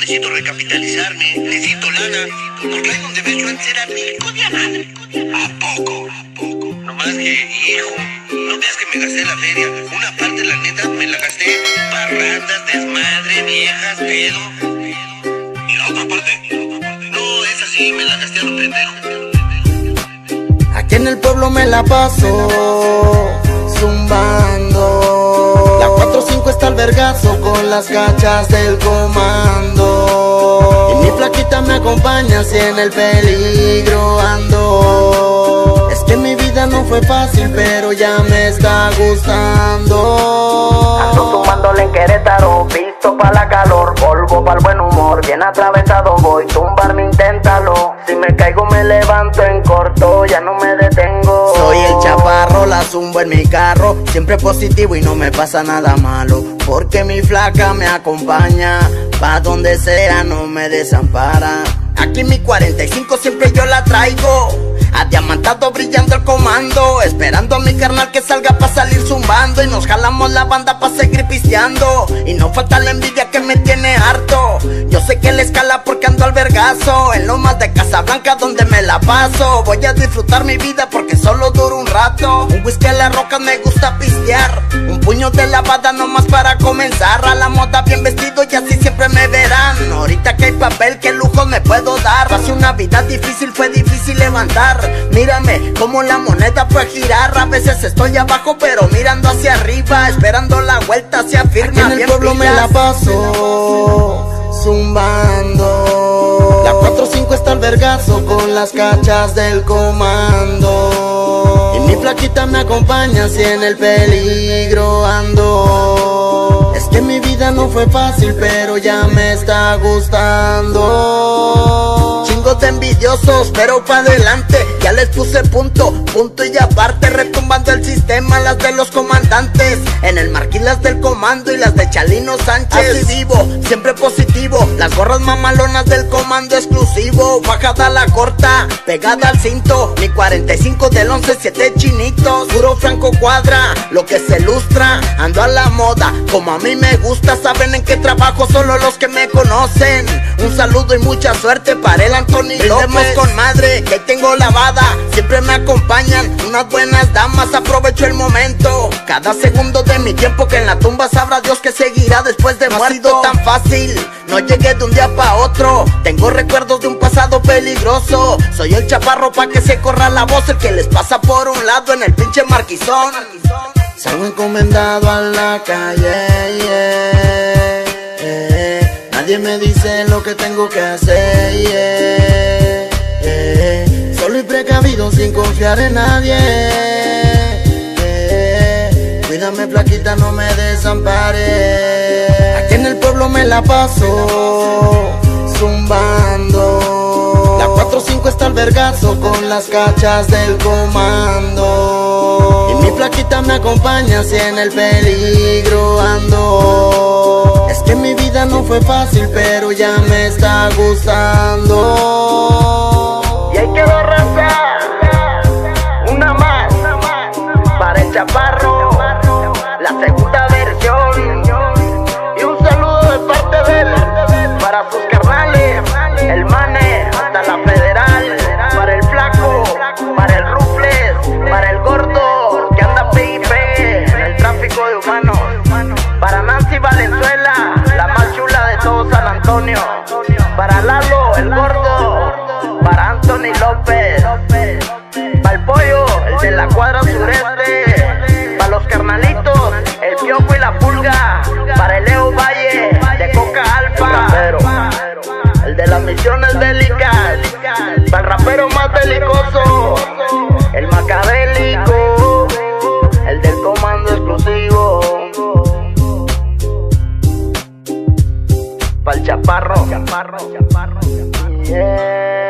necesito recapitalizarme, necesito lana, porque ahí donde ves yo antes era rico de madre. ¿A poco? ¿A poco? No más que, hijo, no veas que me gasté la feria. Una parte, la neta, me la gasté. Parrandas, desmadre, viejas, pedo. ¿Y la otra parte? No, esa sí, me la gasté a lo pendejo. Aquí en el pueblo me la paso zumbando. Las cachas del comando. Y mi flaquita me acompaña si en el peligro ando. Es que mi vida no fue fácil, pero ya me está gustando. Ando zumbándole en Querétaro, visto pa' la calor, polvo para el buen humor, bien atravesado voy, tumbarme inténtalo. Si me caigo me levanto en corto, ya no me detengo. Soy el chaparro, la zumbo en mi carro, siempre positivo y no me pasa nada malo. Porque mi flaca me acompaña, pa' donde sea no me desampara. Aquí mi 45 siempre yo la traigo. Adiamantado brillando el comando Esperando a mi carnal que salga pa' salir zumbando Y nos jalamos la banda pa' seguir pisteando Y no falta la envidia que me tiene harto Yo sé que le escala porque ando al vergazo En lomas de Casablanca donde me la paso Voy a disfrutar mi vida porque solo dura un rato Un whisky a la roca me gusta pistear Un puño lavada nomás para comenzar A la moda bien vestido y así siempre me verán Ahorita que hay papel, qué lujo me puedo dar Hace una vida difícil, fue difícil levantar Mírame como la moneda fue a girar. A veces estoy abajo, pero mirando hacia arriba, esperando la vuelta hacia firme. en el pueblo me la paso zumbando. La 4-5 está al vergazo con las cachas del comando. Flaquita me acompaña si en el peligro ando. Es que mi vida no fue fácil, pero ya me está gustando. Envidiosos, pero pa' adelante. Ya les puse punto, punto y aparte. Retumbando el sistema, las de los comandantes. En el marquís las del comando y las de Chalino Sánchez. Así vivo, siempre positivo. Las gorras mamalonas del comando exclusivo. Bajada la corta, pegada al cinto. Mi 45 del 11, 7 chinitos. Puro franco cuadra, lo que se ilustra. Ando a la moda, como a mí me gusta. Saben en qué trabajo solo los que me conocen. Un saludo y mucha suerte para el Anthony López con madre, que tengo lavada. Siempre me acompañan unas buenas damas. Aprovecho el momento. Cada segundo de mi tiempo que en la tumba sabrá Dios que seguirá después de no ha sido tan fácil. No llegué de un día para otro. Tengo recuerdos de un pasado peligroso. Soy el chaparro pa' que se corra la voz. El que les pasa por un lado en el pinche marquizón. Salgo encomendado a la calle. yeah, yeah. Nadie me dice lo que tengo que hacer. yeah. Solo y precavido sin confiar en nadie. yeah. Cuídame, flaquita, no me desampare. Aquí en el pueblo me la paso zumbando. La 4-5 está al vergazo con las cachas del comando. Y mi flaquita me acompaña si en el peligro ando. Fue fácil, pero ya me está gustando. Lalo. El gordo. Para Anthony López. Para el chaparro. Yeah.